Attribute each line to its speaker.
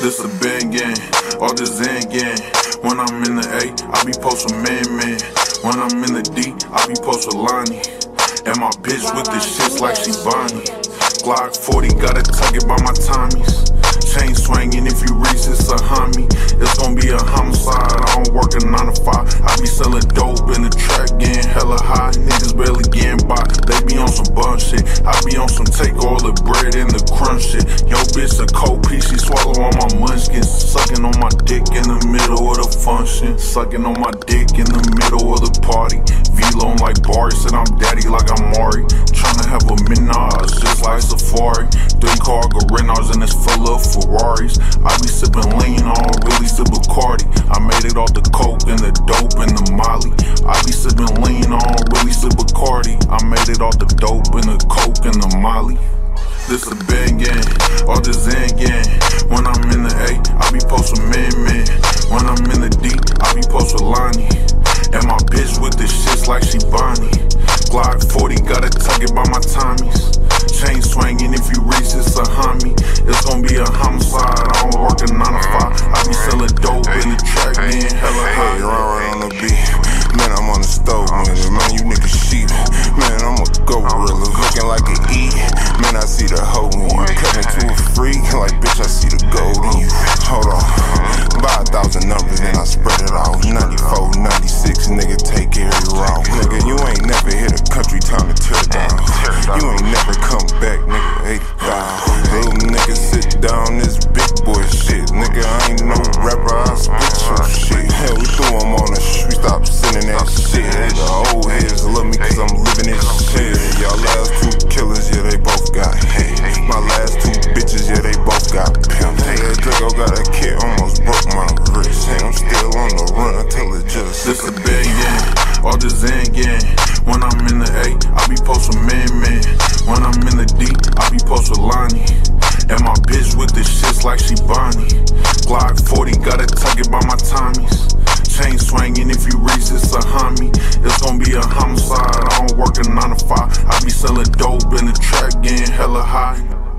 Speaker 1: This a Bandgang, all this Zan gang. When I'm in the A, I be posting man man. When I'm in the D, I be posting Lonnie. And my bitch with the shits like she Bonnie. Glock 40, gotta tuck it by my Tommies. Chain swinging, if you reach, it's a homie. It's gonna be a homicide. I don't work a 9 to 5. I be selling dope all the crunch shit. Yo, bitch, a cold piece, she swallow all my munchkins. Sucking on my dick in the middle of the function. Sucking on my dick in the middle of the party. V-Lo like Barry, said I'm daddy like I'm Mari. Tryna have a Minaj, just like Safari. Three car Garenas and it's full of Ferraris. I be sipping lean on, really sip Bacardi. I made it off the coke and the dope and the molly. I be sipping lean on, really sip Bacardi. I made it off the dope and the coke and the molly. This a Bandgang, all this Zan gang. When I'm in the A, I be posting man man. When I'm in the D, I be posting Lonnie. And my bitch with the shits like she Bonnie. Glock 40, gotta tuck it by my Tommies. Chain swinging, if you reach, it's a homie. It's gonna be a homicide. I don't work a 9 to 5. I be selling dope in the track, being hella high.
Speaker 2: Hey, right, right on the beat. Man, I'm on the stove, nigga. Man, you niggas sheep. Man, I'm a gorilla, looking like an I spread it out. The run till it just.
Speaker 1: This a gang, all this Zan gang. When I'm in the A, I be posting man man. When I'm in the D, I be posting Lonnie. And my bitch with the shits like she Bonnie. Glock 40, gotta tuck it by my Tommies. Chain swinging, if you reach, it's a homie. It's gonna be a homicide. I don't work a 9 to 5. I be selling dope in the track, getting hella high.